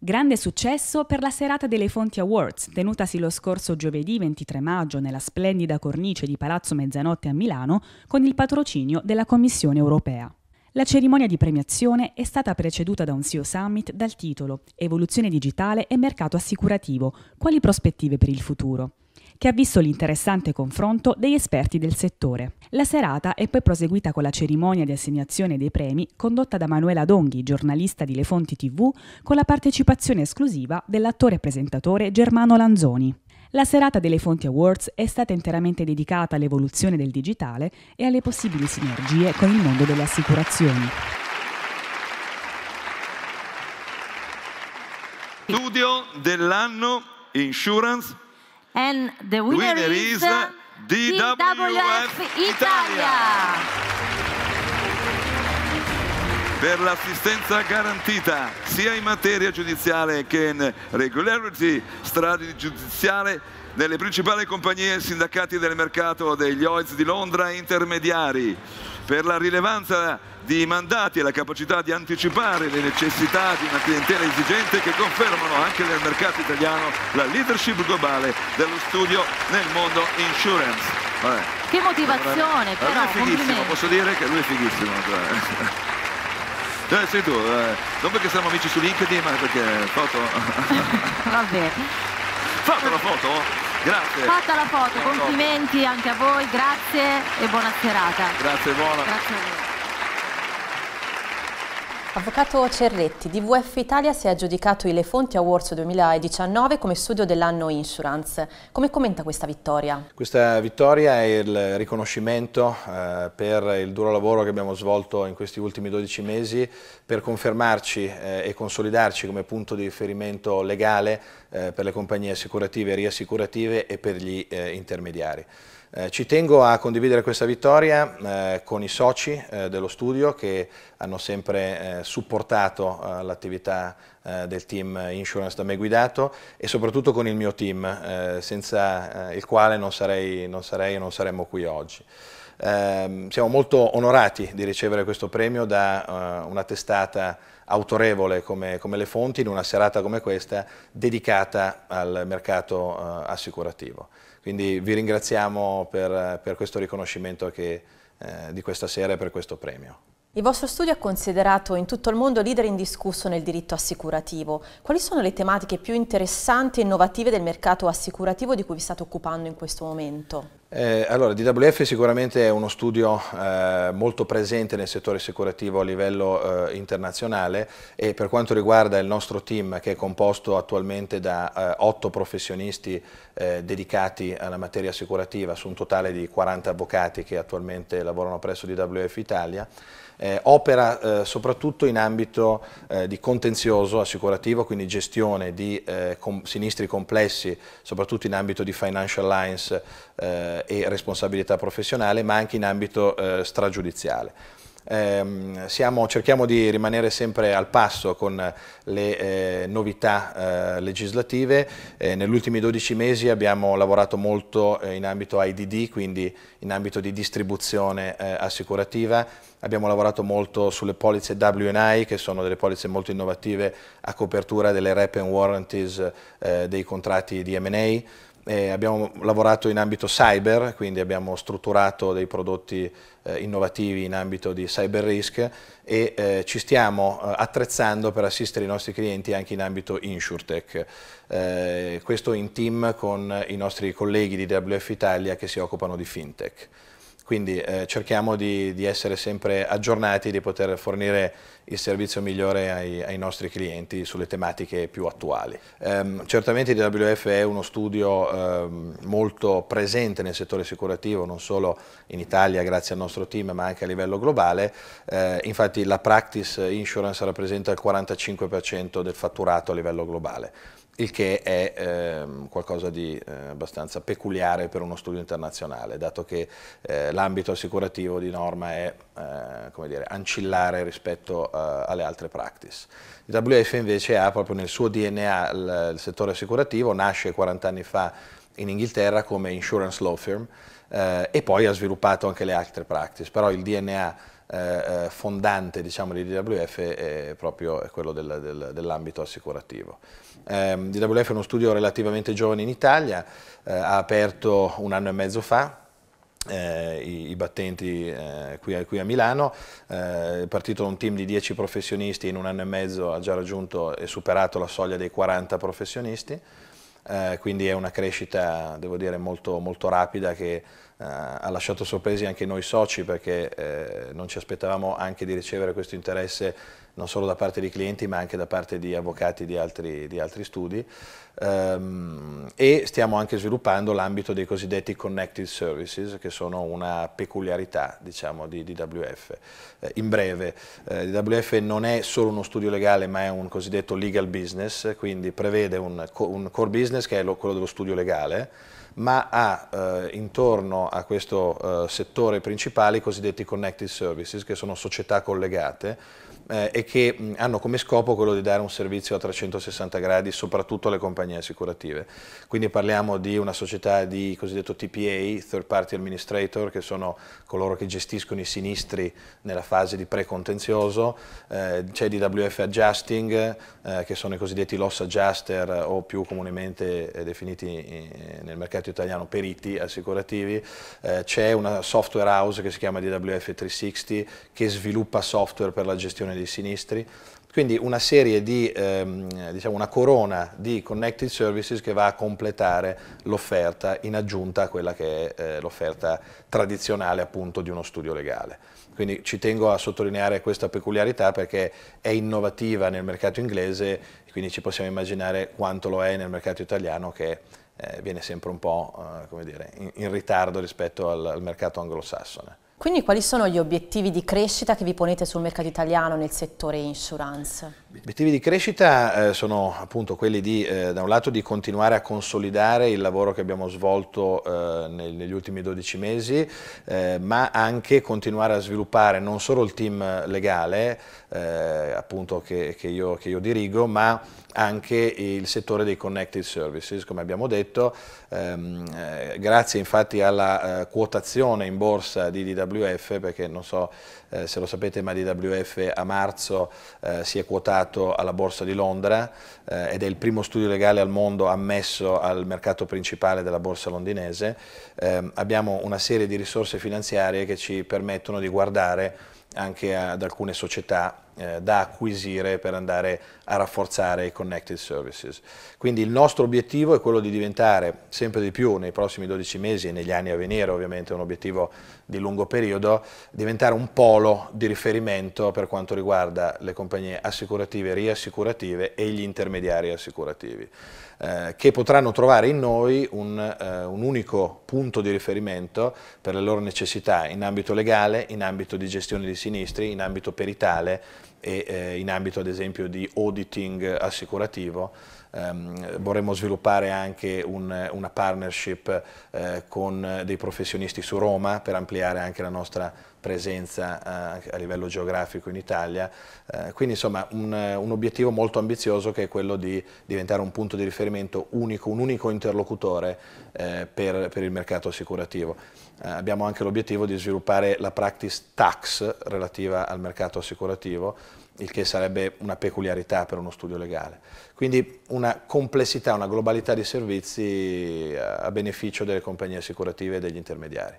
Grande successo per la serata delle Fonti Awards, tenutasi lo scorso giovedì 23 maggio nella splendida cornice di Palazzo Mezzanotte a Milano con il patrocinio della Commissione europea. La cerimonia di premiazione è stata preceduta da un CEO Summit dal titolo Evoluzione digitale e mercato assicurativo, quali prospettive per il futuro? Che ha visto l'interessante confronto degli esperti del settore. La serata è poi proseguita con la cerimonia di assegnazione dei premi condotta da Manuela Donghi, giornalista di Le Fonti TV, con la partecipazione esclusiva dell'attore e presentatore Germano Lanzoni. La serata delle Fonti Awards è stata interamente dedicata all'evoluzione del digitale e alle possibili sinergie con il mondo delle assicurazioni. Studio dell'anno Insurance And the winner, winner is, is uh, DWF Italia. Per l'assistenza garantita sia in materia giudiziale che in regularity stragiudiziale delle principali compagnie e sindacati del mercato degli OIZ di Londra intermediari per la rilevanza di mandati e la capacità di anticipare le necessità di una clientela esigente che confermano anche nel mercato italiano la leadership globale dello studio nel mondo insurance. Vabbè. Che motivazione, Eh, però, lui è fighissimo, posso dire che lui è fighissimo. Eh, sei tu, eh, non perché siamo amici su LinkedIn, ma perché foto. Va bene. Fatto la foto? Grazie. Fatta la foto. complimenti anche a voi, grazie e buona serata. Grazie, buona. Grazie a voi. Avvocato Cerretti, DVF Italia si è aggiudicato i Le Fonti Awards 2019 come studio dell'anno insurance. Come commenta questa vittoria? Questa vittoria è il riconoscimento eh, per il duro lavoro che abbiamo svolto in questi ultimi 12 mesi per confermarci eh, e consolidarci come punto di riferimento legale eh, per le compagnie assicurative e riassicurative e per gli eh, intermediari. Eh, ci tengo a condividere questa vittoria eh, con i soci eh, dello studio che hanno sempre eh, supportato eh, l'attività eh, del team insurance da me guidato e soprattutto con il mio team, senza il quale non sarei, non e non saremmo qui oggi. Ehm, siamo molto onorati di ricevere questo premio da una testata autorevole come, come Le Fonti in una serata come questa dedicata al mercato assicurativo. Quindi vi ringraziamo per, per questo riconoscimento che, eh, di questa sera e per questo premio. Il vostro studio è considerato in tutto il mondo leader indiscusso nel diritto assicurativo. Quali sono le tematiche più interessanti e innovative del mercato assicurativo di cui vi state occupando in questo momento? Eh, allora, DWF sicuramente è uno studio eh, molto presente nel settore assicurativo a livello eh, internazionale e per quanto riguarda il nostro team che è composto attualmente da eh, otto professionisti eh, dedicati alla materia assicurativa su un totale di 40 avvocati che attualmente lavorano presso DWF Italia, eh, opera soprattutto in ambito di contenzioso assicurativo, quindi gestione di com sinistri complessi, soprattutto in ambito di financial lines eh, e responsabilità professionale, ma anche in ambito eh, stragiudiziale. Ehm, siamo, cerchiamo di rimanere sempre al passo con le eh, novità eh, legislative. Eh, negli ultimi 12 mesi abbiamo lavorato molto eh, in ambito IDD, quindi in ambito di distribuzione assicurativa. Abbiamo lavorato molto sulle polizze WNI, che sono delle polizze molto innovative a copertura delle rep and warranties eh, dei contratti di M&A. Eh, abbiamo lavorato in ambito cyber, quindi abbiamo strutturato dei prodotti eh, innovativi in ambito di cyber risk e eh, ci stiamo eh, attrezzando per assistere i nostri clienti anche in ambito insurtech. Eh, questo in team con i nostri colleghi di WF Italia che si occupano di fintech. Quindi eh, cerchiamo di, di, essere sempre aggiornati, di poter fornire il servizio migliore ai, ai nostri clienti sulle tematiche più attuali. Ehm, certamente DWF è uno studio ehm, molto presente nel settore assicurativo, non solo in Italia grazie al nostro team, ma anche a livello globale. Eh, infatti la practice insurance rappresenta il 45% del fatturato a livello globale il che è ehm, qualcosa di eh, abbastanza peculiare per uno studio internazionale, dato che eh, l'ambito assicurativo di norma è eh, dire, ancillare rispetto eh, alle altre practice. Il WF invece ha proprio nel suo DNA il, il settore assicurativo, nasce 40 anni fa in Inghilterra come insurance law firm eh, e poi ha sviluppato anche le altre practice, però il DNA eh, eh fondante diciamo, di DWF è proprio quello del, del, dell'ambito assicurativo. Eh, DWF è uno studio relativamente giovane in Italia, eh, ha aperto un anno e mezzo fa, eh, i, i, battenti eh, qui, a, qui, a, Milano, eh, è partito un team di 10 professionisti, in un anno e mezzo ha già raggiunto e superato la soglia dei 40 professionisti, eh, quindi è una crescita, devo dire, molto, molto rapida che eh, ha lasciato sorpresi anche noi soci perché eh, non ci aspettavamo anche di ricevere questo interesse non solo da parte di clienti ma anche da parte di avvocati di altri, di altri studi um, e stiamo anche sviluppando l'ambito dei cosiddetti connected services che sono una peculiarità diciamo, di DWF. Eh, in breve, eh, DWF non è solo uno studio legale ma è un cosiddetto legal business, quindi prevede un, un core business che è lo, quello dello studio legale, ma ha eh, intorno a questo eh, settore principale i cosiddetti connected services, che sono società collegate, eh, e che mh, hanno come scopo quello di dare un servizio a 360 gradi soprattutto alle compagnie assicurative. Quindi parliamo di una società di cosiddetto TPA, Third Party Administrator, che sono coloro che gestiscono i sinistri nella fase di precontenzioso, eh, c'è DWF Adjusting, eh, che sono i cosiddetti loss adjuster o più comunemente eh, definiti eh, nel mercato italiano periti assicurativi, eh, c'è una software house che si chiama DWF 360 che sviluppa software per la gestione dei sinistri, quindi una serie di, ehm, diciamo una corona di connected services che va a completare l'offerta in aggiunta a quella che è eh, l'offerta tradizionale appunto di uno studio legale. Quindi ci tengo a sottolineare questa peculiarità perché è innovativa nel mercato inglese, quindi ci possiamo immaginare quanto lo è nel mercato italiano che eh, viene sempre un po' eh, dire, in, in, ritardo rispetto al, al mercato anglosassone. Quindi quali sono gli obiettivi di crescita che vi ponete sul mercato italiano nel settore insurance? Gli obiettivi di crescita eh, sono appunto quelli di, eh, da un lato, di continuare a consolidare il lavoro che abbiamo svolto eh, nel, negli ultimi 12 mesi, eh, ma anche continuare a sviluppare non solo il team legale, eh, appunto che, che, io, che io dirigo, ma anche il settore dei connected services, come abbiamo detto, ehm, eh, grazie infatti alla quotazione in borsa di DWF, perché non so eh, se lo sapete ma DWF a marzo eh, si è quotato alla borsa di Londra eh, ed è il primo studio legale al mondo ammesso al mercato principale della borsa londinese, ehm, abbiamo una serie di risorse finanziarie che ci permettono di guardare anche ad alcune società eh, da acquisire per andare a rafforzare i connected services. Quindi il nostro obiettivo è quello di diventare sempre di più nei prossimi 12 mesi e negli anni a venire, ovviamente è un obiettivo di lungo periodo, diventare un polo di riferimento per quanto riguarda le compagnie assicurative riassicurative e gli intermediari assicurativi. Eh, che potranno trovare in noi un, eh, un, unico punto di riferimento per le loro necessità in ambito legale, in ambito di gestione di sinistri, in ambito peritale e eh, in ambito ad esempio di auditing assicurativo ehm, vorremmo sviluppare anche un, una partnership eh, con dei professionisti su Roma per ampliare anche la nostra presenza eh, a livello geografico in Italia, eh, quindi insomma un, un, obiettivo molto ambizioso che è quello di diventare un punto di riferimento unico, un unico interlocutore eh, per, per, il mercato assicurativo. Eh, abbiamo anche l'obiettivo di sviluppare la practice tax relativa al mercato assicurativo, il che sarebbe una peculiarità per uno studio legale. Quindi una complessità, una globalità di servizi a beneficio delle compagnie assicurative e degli intermediari.